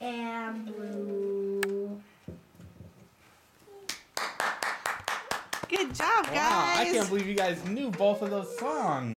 blue. Good job, guys. Wow, I can't believe you guys knew both of those songs.